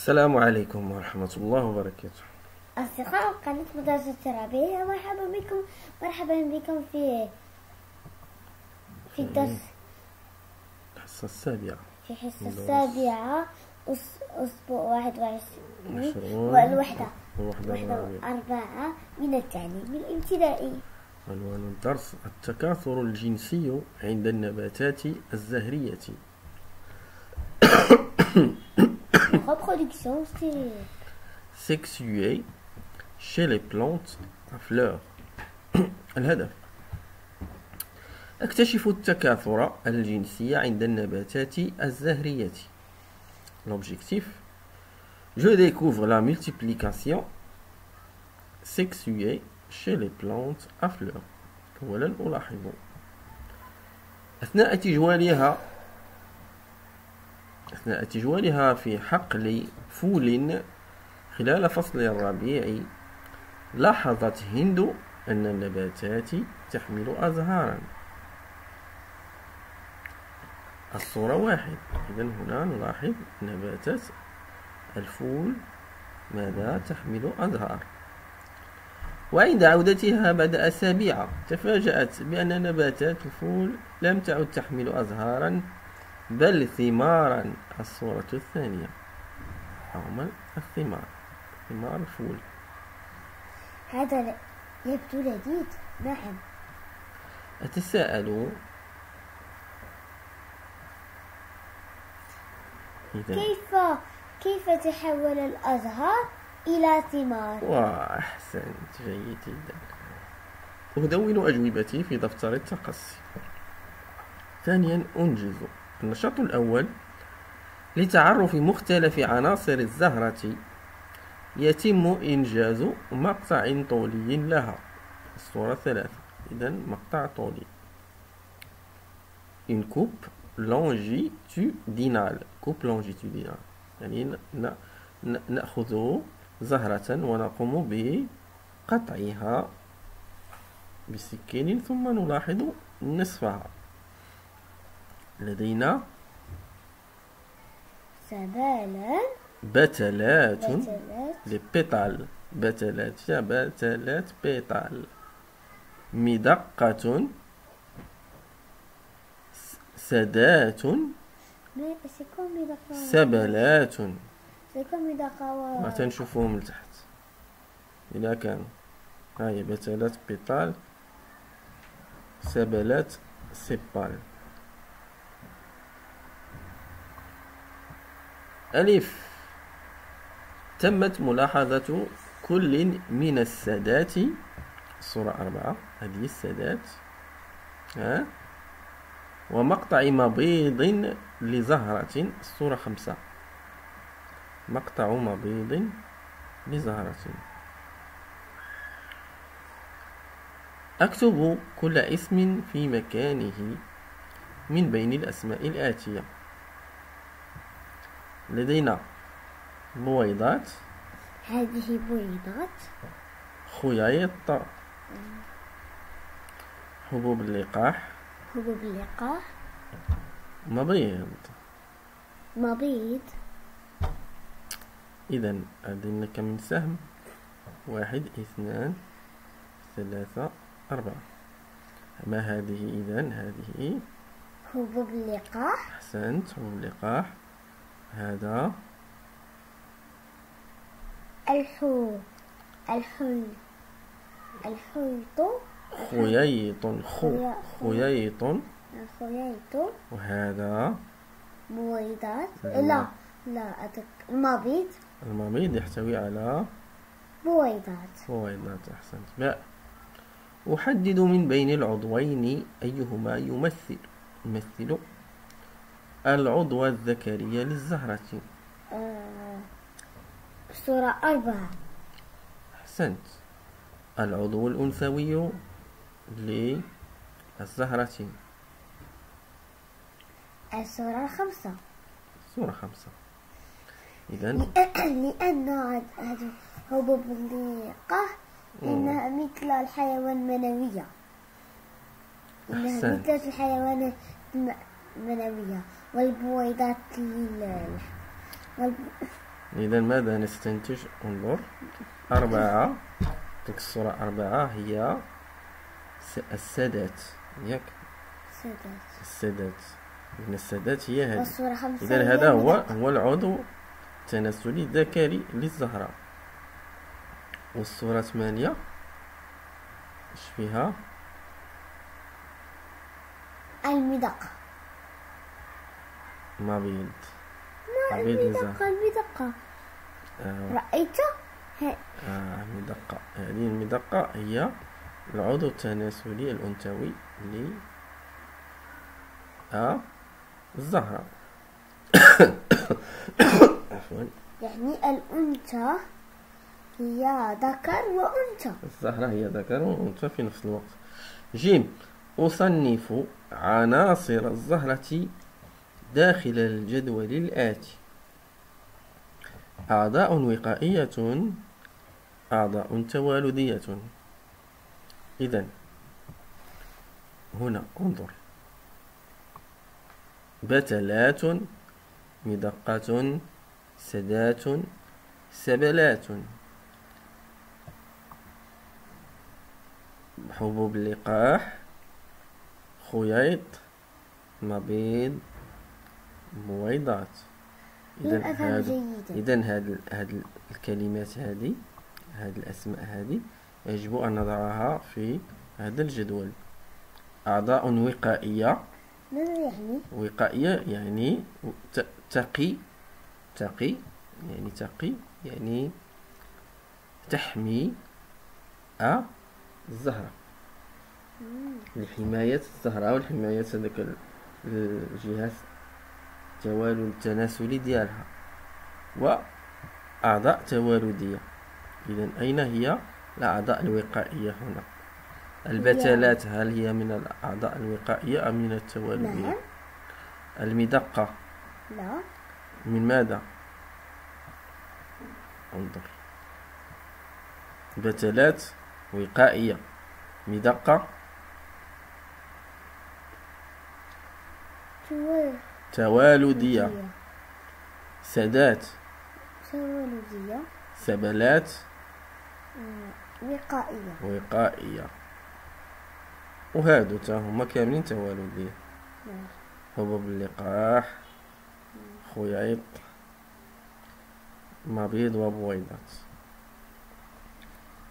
السلام عليكم ورحمة الله وبركاته. أصدقاء قناة مدرسة الترابية مرحبا بكم مرحبا بكم في في الدرس. الحصة السابعة. في حصة درس. السابعة أس- أسبوع واحد وعشرين والوحدة. الوحدة أربعة من التعليم الابتدائي. عنوان الدرس التكاثر الجنسي عند النباتات الزهرية. reproduction c'est sexuée chez les plantes à fleurs الهدف اكتشف التكاثر الجنسي عند النباتات الزهرية L'objectif Je découvre la multiplication sexuée chez les plantes à fleurs أولا ألاحظ أثناء تجوالها أثناء تجوالها في حقل فول خلال فصل الربيع لاحظت هند أن النباتات تحمل أزهارا. الصورة واحد. إذا هنا نلاحظ نباتات الفول ماذا تحمل أزهار. وعند عودتها بعد أسابيع تفاجأت بأن نباتات الفول لم تعد تحمل أزهارا. بل ثمارا الصورة الثانية. هما الثمار. ثمار الفول هذا يبدو لذيذ نعم. أتساءل. إذا كيف كيف تحول الأزهار إلى ثمار؟ وأحسنت جيد جدا. أدون أجوبتي في دفتر التقصي. ثانيا أنجز. النشاط الأول لتعرف مختلف عناصر الزهرة يتم إنجاز مقطع طولي لها. الصورة ثلاثة إذا مقطع طولي. Une coupe longitudinale. Coupe longitudinale. يعني نأخذ زهرة ونقوم بقطعها بسكين ثم نلاحظ نصفها. لدينا سبلات بتلات les pétales بتلات يا بتلات pétales. مدقة سدات سبلات. ما تنشوفوهم لتحت. إذا كان هاي بتلات بيطال سبلات سبال. ألف. تمت ملاحظة كل من السادات. الصورة أربعة. هذه السادات. ها؟ ومقطع مبيض لزهرة. الصورة خمسة. مقطع مبيض لزهرة. أكتب كل اسم في مكانه من بين الأسماء الآتية. لدينا بويضات. هذه بيضات خيايط حبوب اللقاح. حبوب اللقاح. مبيض. مبيض. إذا عندنا كم من سهم. واحد اثنان ثلاثة أربعة. ما هذه إذا هذه حبوب اللقاح. أحسنت حبوب اللقاح. هذا؟ الحو الحل الحيط خييط. خو خييط. الخييط. وهذا؟ بويضات. لا. لا. أتك. المبيض. المبيض يحتوي على؟ بويضات. فويضات أحسنت. باء أحدد من بين العضوين أيهما يمثل. يمثل العضو الذكري للزهرة. آه، صورة أربعة. أحسنت. العضو الأنثوي للزهرة. الصورة خمسة صورة خمسة إذا لأن هادو حبوب اللقاح. إنها مثل الحيوان المنوية. إنها. مثل الحيوانات المنوية والبويضات لل والب... إذا ماذا نستنتج؟ انظر. أربعة. تلك الصورة أربعة. هي السادات. ياك؟ سادات. السادات. إذن السادات هي هذه. إذا هذا هو. هو العضو التناسلي الذكري للزهرة. والصورة ثمانية. اش فيها؟ المدقة مبيض لا مبيض للزهرة المدقة المدقة آه. رأيت آه مدقة هذه المدقة هي العضو التناسلي الأنثوي ل آه الزهرة. عفوا. يعني الأنثى هي ذكر وأنثى. الزهرة هي ذكر وأنثى في نفس الوقت. جيم. أصنف عناصر الزهرة داخل الجدول الآتي. أعضاء وقائية أعضاء توالدية. إذا هنا انظر. بتلات مدقة سدات سبلات. حبوب اللقاح خييط مبيض أفهم هاد- جيدا إذا هاد هاد الكلمات هذه هاد الأسماء هذه يجب أن نضعها في هذا الجدول. أعضاء وقائية. ماذا يعني؟ وقائية يعني تقي تقي يعني تقي يعني تحمي أ الزهرة لحماية الزهرة والحماية هذاك ال- الجهاز التوالد التناسلي ديالها. وأعضاء توالدية إذا أين هي؟ الأعضاء الوقائية هنا. البتلات هل هي من الأعضاء الوقائية أم من التوالدية نعم. المدقة. لا. من ماذا؟ انظر. بتلات وقائية. مدقة. توالدية. سدات توالدية. سبلات. آه، وقائية. وقائية. وهادو تا هما كاملين توالدية نعم. حبوب اللقاح خييط مبيض وبويضات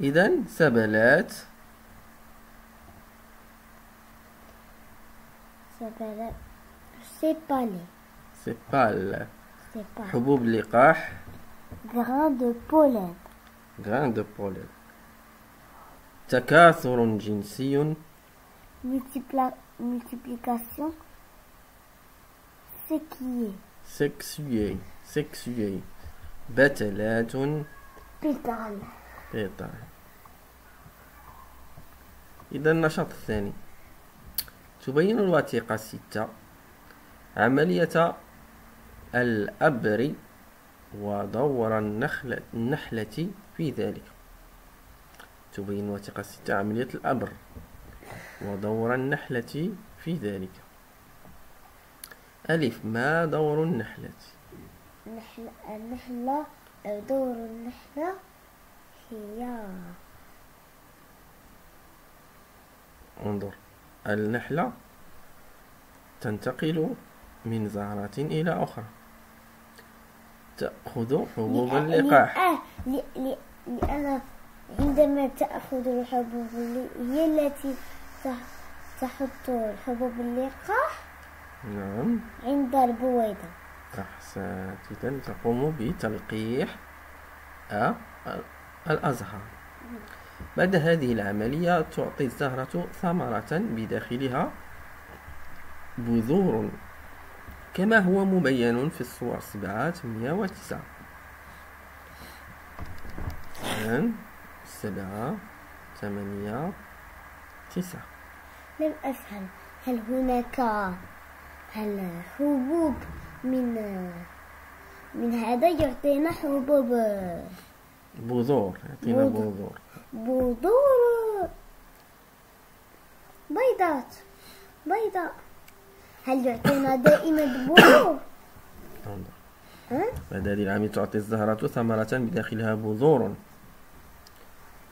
إذا سبلات. سبالة سيبالي سيبال سيبالي حبوب اللقاح Grain de pollen غراند دو بولين تكاثر جنسي Multipla- Multiplication Séquillé سكسيي سكسيي بتلات Pétale قطع إذا النشاط الثاني تبين الوثيقة ستة عملية الأبر ودور النخلة, النحلة في ذلك. تبين الوثيقة ستة عملية الأبر ودور النحلة في ذلك. ألف ما دور النحلة؟ النحلة النحلة دور النحلة هي انظر النحلة تنتقل من زهرة إلى أخرى. تأخذ حبوب اللقاح. لأ- لأن عندما تأخذ الحبوب هي التي تح- تحط الحبوب اللقاح نعم. عند البويضة. أحسنت إذا تقوم بتلقيح آ- الأزهار. بعد هذه العملية تعطي الزهرة ثمرة بداخلها بذور كما هو مبين في الصور سبعة ثمانية وتسعة. الآن سبعة ثمانية تسعة. لم أفهم هل هناك هل حبوب من من هذا يعطينا حبوب؟ بذور يعطينا بذور. بذور بذور بيضات بيضاء هل يعطينا دائما بذور هذه العام تعطي الزهرة ثمرة بداخلها بذور؟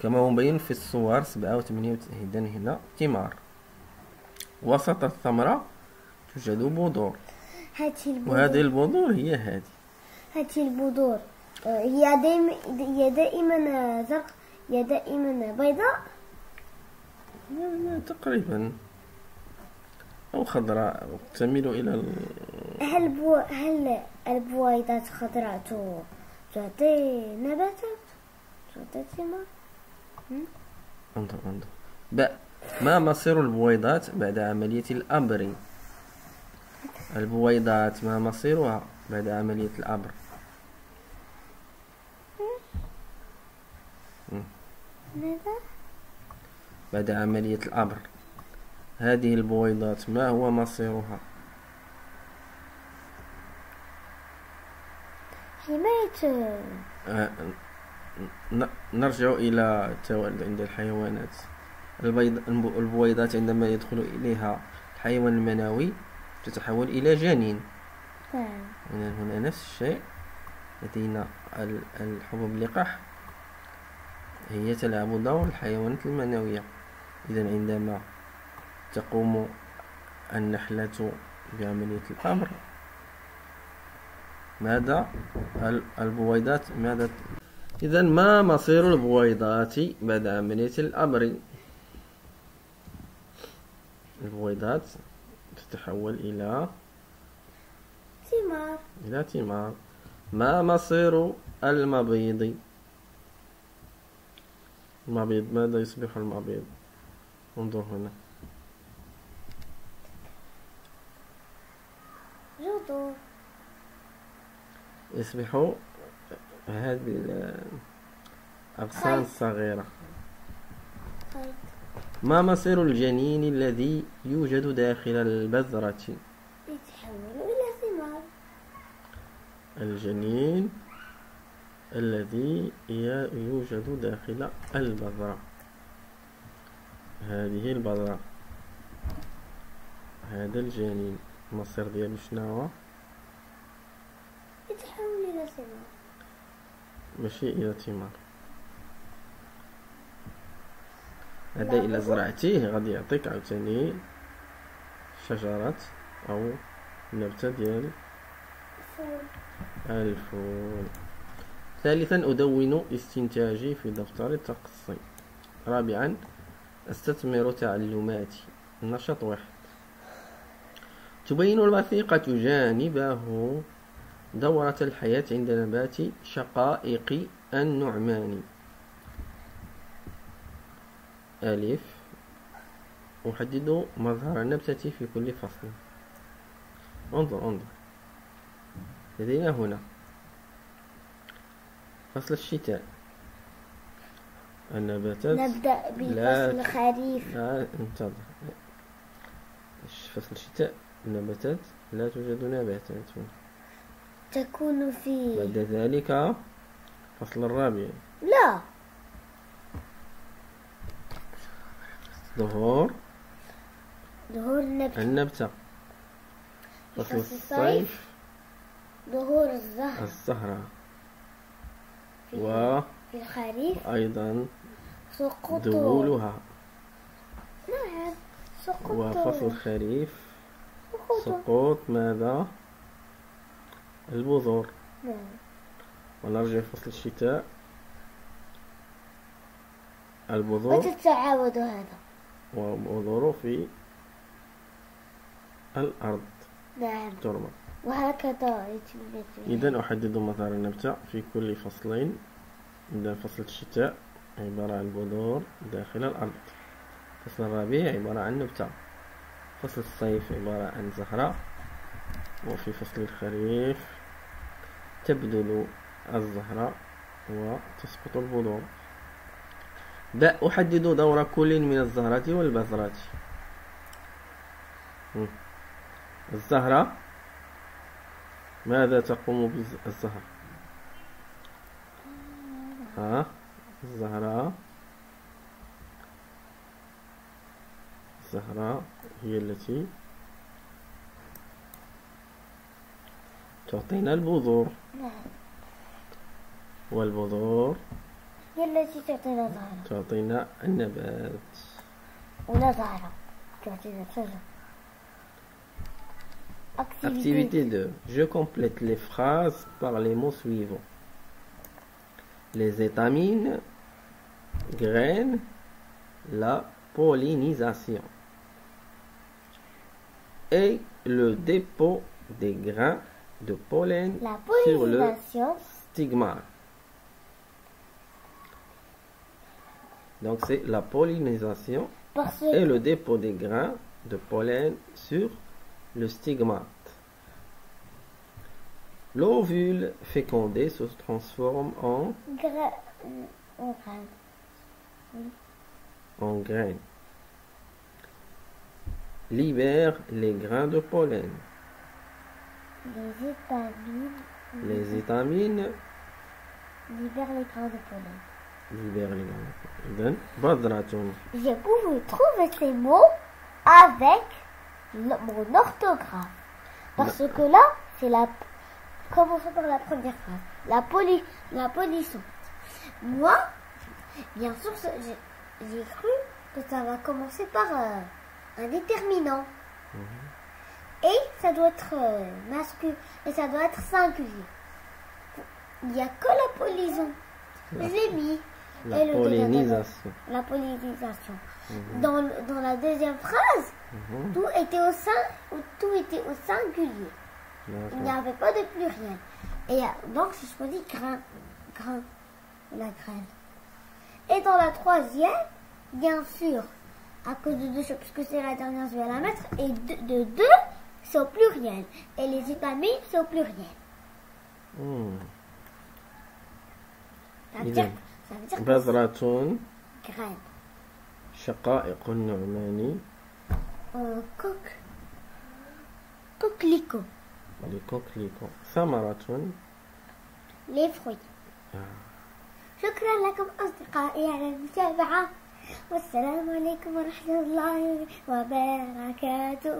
كما هو مبين في الصور سبعة وثمانية إذن هنا ثمار. وسط الثمرة توجد بذور. وهذه البذور هي هذه. هذه البذور. هي دائما هي دائما زرق هي دائما بيضاء. تقريبا. أو خضراء تميل إلى ال... هل بو هل البويضات خضراء تعطي نباتات؟ تعطي ثمار انظر انظر باء ما مصير البويضات بعد عملية الأبر؟ البويضات ما مصيرها بعد عملية الأبر. ماذا؟ بعد عملية الأبر. هذه البويضات ما هو مصيرها؟ حماية. آه، نرجع إلى التوالد عند الحيوانات. البيض الب- البويضات عندما يدخل إليها الحيوان المنوي تتحول إلى جنين. نعم. إذن هنا نفس الشيء. لدينا ال- الحبوب اللقاح. هي تلعب دور الحيوانات المنوية. إذا عندما تقوم النحلة بعملية الأمر. ماذا؟ ال- البويضات ماذا؟ إذا ما مصير البويضات بعد عملية الأمر؟ البويضات تتحول إلى ثمار. إلى ثمار. ما مصير المبيض؟ المبيض ماذا يصبح المبيض؟ انظر هنا. جذور يصبح هذه الأغصان. الصغيرة ما مصير الجنين الذي يوجد داخل البذرة؟ يتحول إلى ثمار. الجنين الذي يوجد داخل البذرة. هذه البذرة. هذا الجنين. المصير ديالو شنو ثمار ماشي إلى ثمار هذا هو- زرعتيه غادي يعطيك عاوتاني شجرة أو نبتة ديال فول الفول. ثالثا أدون استنتاجي في دفتر التقصي. رابعا أستثمر تعلماتي نشاط واحد. تبين الوثيقة جانبه دورة الحياة عند نبات شقائق النعمان. ألف. أحدد مظهر النبتة في كل فصل. انظر انظر. لدينا هنا فصل الشتاء. النباتات نبدأ لا بالفصل الخريف لا انتظر. فصل الشتاء. النباتات لا توجد نباتات. هنا. تكون في بعد ذلك فصل الرابع. لا. ظهور. ظهور النبتة النبتة فصل الصيف. ظهور الزهر الزهرة. في, وأيضا في الخريف. سقوط. ذبولها نعم. سقوط. وفصل الخريف. سقوط ماذا؟ البذور. نعم. ونرجع فصل الشتاء. البذور. وتتعاود هذا. وبذور في الأرض. نعم. التربة وهكذا. إذا أحدد مظهر النبتة في كل فصلين. إذا فصل الشتاء عبارة عن بذور داخل الأرض. فصل الربيع عبارة عن نبتة. فصل الصيف عبارة عن زهرة. وفي فصل الخريف تبذل الزهرة وتسقط البذور. باء أحدد دور كل من الزهرة والبذرة. الزهرة ماذا تقوم بالزهرة ها؟ الزهرة الزهرة هي التي تعطينا البذور نعم والبذور هي التي تعطينا زهرة تعطينا النبات ولا زهرة تعطينا شجرة Activité 2. Je complète les phrases par les mots suivants. Les étamines, graines, la pollinisation. Et le dépôt des grains de pollen La sur le stigmate. Donc c'est la pollinisation parce et le dépôt des grains de pollen sur le stigmate. L'ovule fécondé se transforme en, gra... graine. en graines. Libère les grains de pollen. Les étamines. Les étamines. Libèrent les grains de pollen. Libèrent les grains de pollen. Ben, Je pouvais trouver ces mots avec mon orthographe. Parce que là, c'est la. Commençons par la première phrase. La, poli... la. Moi, bien sûr, j'ai cru que ça va commencer par euh, un déterminant. Mhm. Et ça doit être euh, masculin. Et ça doit être singulier. Il n'y a que la pollisation. Je l'ai mis. la Et le pollinisation. La pollinisation. Dans, le- dans la deuxième phrase, Mhm. tout était au sein, tout était au singulier. Il n'y avait pas de pluriel. Et euh, donc j'ai choisi grain, grain, la graine. Et dans la troisième, bien sûr, à cause de deux choses, puisque c'est la dernière, je vais la mettre. Et de, de deux, c'est au pluriel. Et les étamines, c'est au pluriel. Hmm. Ça veut dire, ça veut dire بذرة graine. شقائق النعمان Euh, coq, coquelicot, لكوكليكو ثمرة les fruits. شكرا لكم أصدقائي على المتابعة والسلام عليكم ورحمة الله وبركاته